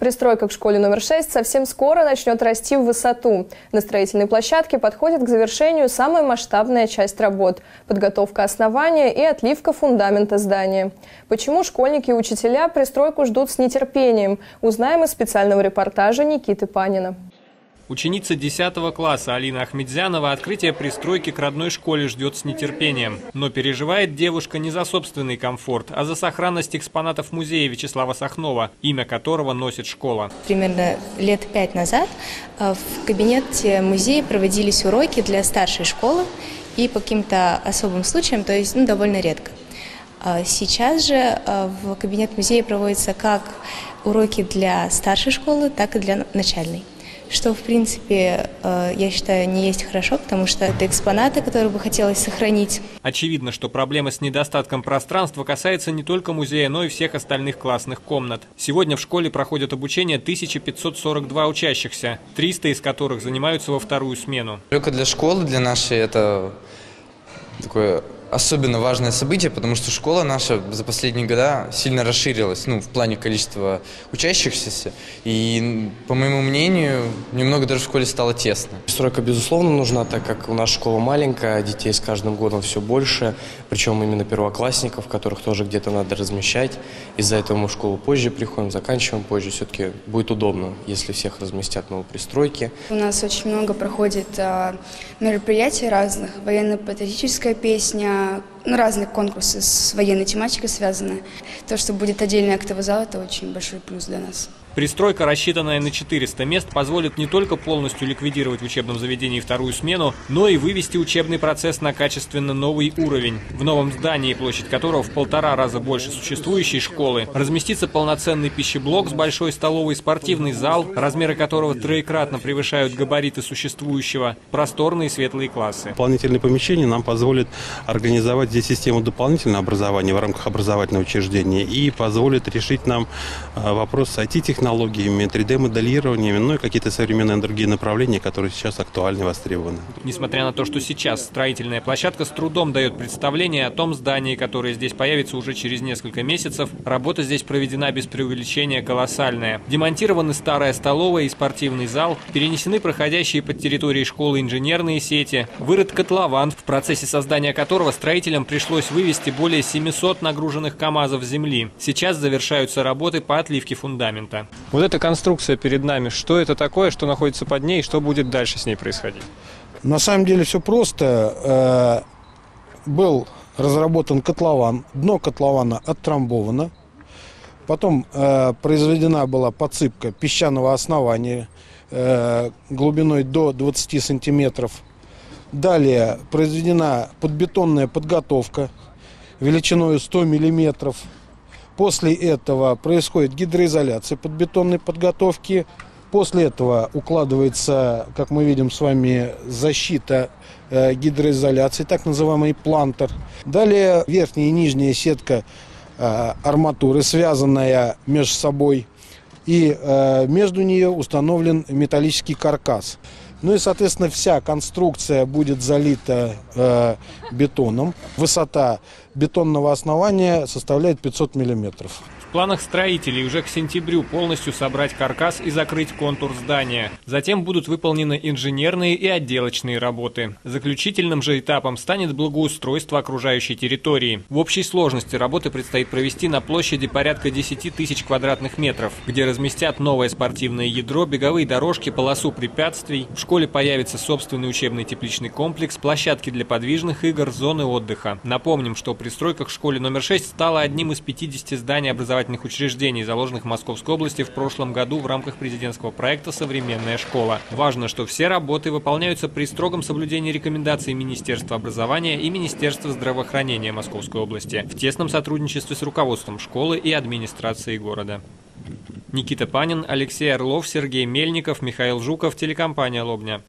Пристройка к школе номер 6 совсем скоро начнет расти в высоту. На строительной площадке подходит к завершению самая масштабная часть работ – подготовка основания и отливка фундамента здания. Почему школьники и учителя пристройку ждут с нетерпением, узнаем из специального репортажа Никиты Панина. Ученица 10 класса Алина Ахмедзянова открытие пристройки к родной школе ждет с нетерпением. Но переживает девушка не за собственный комфорт, а за сохранность экспонатов музея Вячеслава Сахнова, имя которого носит школа. Примерно лет пять назад э, в кабинете музея проводились уроки для старшей школы и по каким-то особым случаям, то есть ну, довольно редко. А сейчас же э, в кабинет музея проводятся как уроки для старшей школы, так и для начальной что, в принципе, э, я считаю, не есть хорошо, потому что это экспонаты, которые бы хотелось сохранить. Очевидно, что проблема с недостатком пространства касается не только музея, но и всех остальных классных комнат. Сегодня в школе проходят обучение 1542 учащихся, 300 из которых занимаются во вторую смену. Только для школы, для нашей, это такое особенно важное событие, потому что школа наша за последние года сильно расширилась, ну, в плане количества учащихся. И, по моему мнению, немного даже в школе стало тесно. Стройка, безусловно, нужна, так как у нас школа маленькая, детей с каждым годом все больше, причем именно первоклассников, которых тоже где-то надо размещать. Из-за этого мы в школу позже приходим, заканчиваем позже. Все-таки будет удобно, если всех разместят новые пристройки. У нас очень много проходит а, мероприятий разных, военно-патриотическая песня, uh, ну, разные конкурсы с военной тематикой связаны. То, что будет отдельный актовый зал, это очень большой плюс для нас. Пристройка, рассчитанная на 400 мест, позволит не только полностью ликвидировать в учебном заведении вторую смену, но и вывести учебный процесс на качественно новый уровень. В новом здании, площадь которого в полтора раза больше существующей школы, разместится полноценный пищеблок с большой столовой, спортивный зал, размеры которого троекратно превышают габариты существующего, просторные светлые классы. Дополнительные помещения нам позволят организовать здесь систему дополнительного образования в рамках образовательного учреждения и позволит решить нам э, вопрос IT-технологий технологиями, 3D-моделированиями, ну и какие-то современные другие направления, которые сейчас актуальны и востребованы. Несмотря на то, что сейчас строительная площадка с трудом дает представление о том здании, которое здесь появится уже через несколько месяцев, работа здесь проведена без преувеличения колоссальная. Демонтированы старая столовая и спортивный зал, перенесены проходящие под территорией школы инженерные сети, вырыт котлован, в процессе создания которого строителям пришлось вывести более 700 нагруженных КАМАЗов земли. Сейчас завершаются работы по отливке фундамента. Вот эта конструкция перед нами, что это такое, что находится под ней, что будет дальше с ней происходить? На самом деле все просто. Э, был разработан котлован, дно котлована оттрамбовано, потом э, произведена была подсыпка песчаного основания э, глубиной до 20 сантиметров. Далее произведена подбетонная подготовка величиной 100 миллиметров – После этого происходит гидроизоляция подбетонной подготовки. После этого укладывается, как мы видим с вами, защита э, гидроизоляции, так называемый плантер. Далее верхняя и нижняя сетка э, арматуры, связанная между собой. И э, между нее установлен металлический каркас. Ну и, соответственно, вся конструкция будет залита э, бетоном. Высота бетонного основания составляет 500 миллиметров. В планах строителей уже к сентябрю полностью собрать каркас и закрыть контур здания. Затем будут выполнены инженерные и отделочные работы. Заключительным же этапом станет благоустройство окружающей территории. В общей сложности работы предстоит провести на площади порядка 10 тысяч квадратных метров, где разместят новое спортивное ядро, беговые дорожки, полосу препятствий. В школе появится собственный учебный тепличный комплекс, площадки для подвижных игр, зоны отдыха. Напомним, что пристройка к школе номер 6 стала одним из 50 зданий образования образовательных учреждений, заложенных в Московской области в прошлом году в рамках президентского проекта «Современная школа». Важно, что все работы выполняются при строгом соблюдении рекомендаций Министерства образования и Министерства здравоохранения Московской области в тесном сотрудничестве с руководством школы и администрацией города. Никита Панин, Алексей Орлов, Сергей Мельников, Михаил Жуков, телекомпания «Лобня».